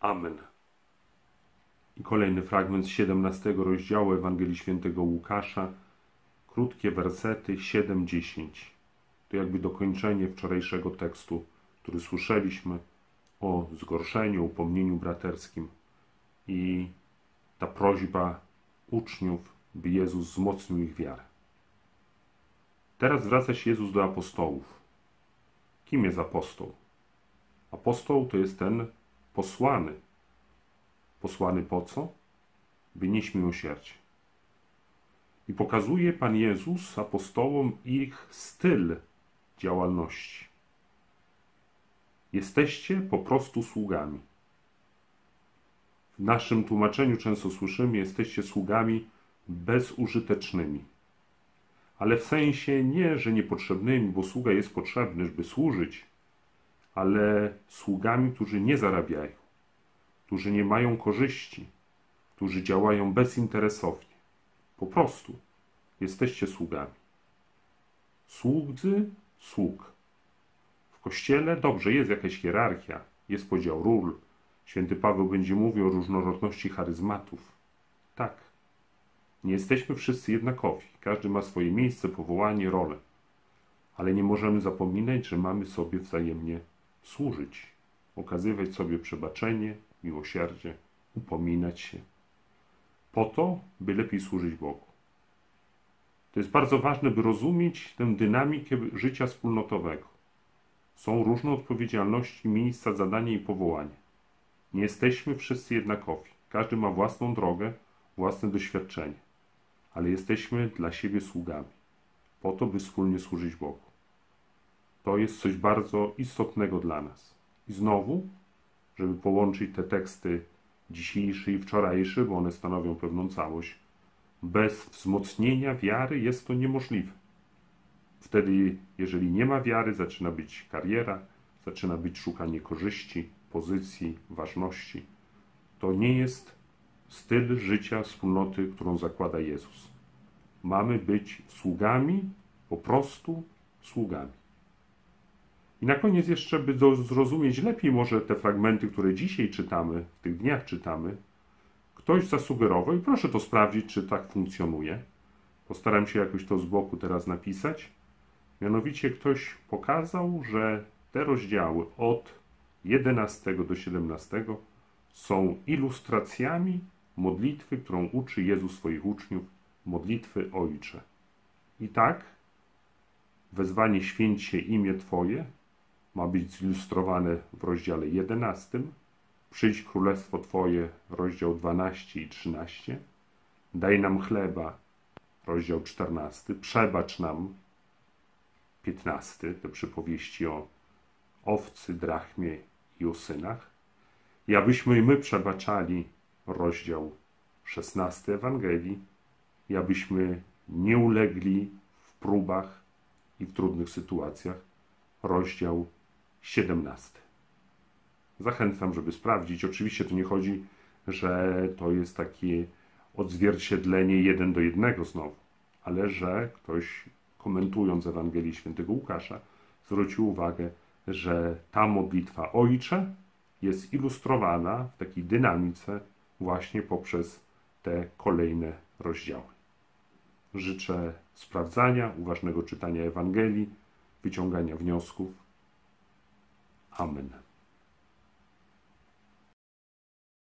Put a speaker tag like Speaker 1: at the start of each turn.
Speaker 1: Amen. I kolejny fragment z 17 rozdziału Ewangelii Świętego Łukasza, krótkie wersety 7-10. To jakby dokończenie wczorajszego tekstu, który słyszeliśmy o zgorszeniu, upomnieniu braterskim i ta prośba uczniów, by Jezus wzmocnił ich wiarę. Teraz zwraca się Jezus do apostołów. Kim jest apostoł? Apostoł to jest ten posłany. Posłany po co? By nieść miłosierdzie. I pokazuje Pan Jezus apostołom ich styl działalności. Jesteście po prostu sługami. W naszym tłumaczeniu często słyszymy, jesteście sługami bezużytecznymi. Ale w sensie nie, że niepotrzebnymi, bo sługa jest potrzebny, żeby służyć, ale sługami, którzy nie zarabiają, którzy nie mają korzyści, którzy działają bezinteresownie. Po prostu jesteście sługami. Słudzy sług. W kościele dobrze jest jakaś hierarchia, jest podział ról. Święty Paweł będzie mówił o różnorodności charyzmatów. Tak. Nie jesteśmy wszyscy jednakowi. Każdy ma swoje miejsce, powołanie, rolę. Ale nie możemy zapominać, że mamy sobie wzajemnie służyć, okazywać sobie przebaczenie, miłosierdzie, upominać się. Po to, by lepiej służyć Bogu. To jest bardzo ważne, by rozumieć tę dynamikę życia wspólnotowego. Są różne odpowiedzialności, miejsca, zadania i powołania. Nie jesteśmy wszyscy jednakowi. Każdy ma własną drogę, własne doświadczenie, ale jesteśmy dla siebie sługami, po to, by wspólnie służyć Bogu. To jest coś bardzo istotnego dla nas. I znowu, żeby połączyć te teksty dzisiejszy i wczorajszy, bo one stanowią pewną całość, bez wzmocnienia wiary jest to niemożliwe. Wtedy, jeżeli nie ma wiary, zaczyna być kariera, zaczyna być szukanie korzyści, pozycji, ważności. To nie jest styl życia wspólnoty, którą zakłada Jezus. Mamy być sługami, po prostu sługami. I na koniec jeszcze, by zrozumieć lepiej może te fragmenty, które dzisiaj czytamy, w tych dniach czytamy, ktoś zasugerował, i proszę to sprawdzić, czy tak funkcjonuje. Postaram się jakoś to z boku teraz napisać. Mianowicie ktoś pokazał, że te rozdziały od 11 do 17 są ilustracjami modlitwy, którą uczy Jezus swoich uczniów, modlitwy Ojcze. I tak wezwanie święć się imię Twoje ma być zilustrowane w rozdziale 11, Przyjdź królestwo Twoje, rozdział 12 i 13, Daj nam chleba, rozdział 14, Przebacz nam, 15, te przypowieści o owcy, drachmie i o synach, i abyśmy my przebaczali, rozdział 16 Ewangelii, i abyśmy nie ulegli w próbach i w trudnych sytuacjach, rozdział 17. Zachęcam, żeby sprawdzić. Oczywiście tu nie chodzi, że to jest takie odzwierciedlenie jeden do jednego znowu, ale że ktoś komentując Ewangelię Świętego Łukasza zwrócił uwagę, że ta modlitwa Ojcze jest ilustrowana w takiej dynamice właśnie poprzez te kolejne rozdziały. Życzę sprawdzania, uważnego czytania Ewangelii, wyciągania wniosków. Amen.